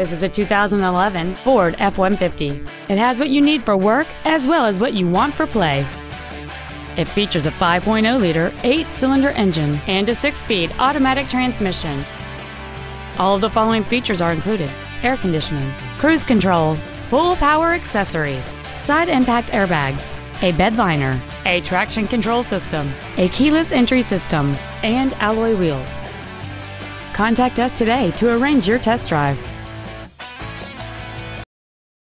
This is a 2011 Ford F-150. It has what you need for work as well as what you want for play. It features a 5.0-liter, eight-cylinder engine and a six-speed automatic transmission. All of the following features are included. Air conditioning, cruise control, full power accessories, side impact airbags, a bed liner, a traction control system, a keyless entry system, and alloy wheels. Contact us today to arrange your test drive.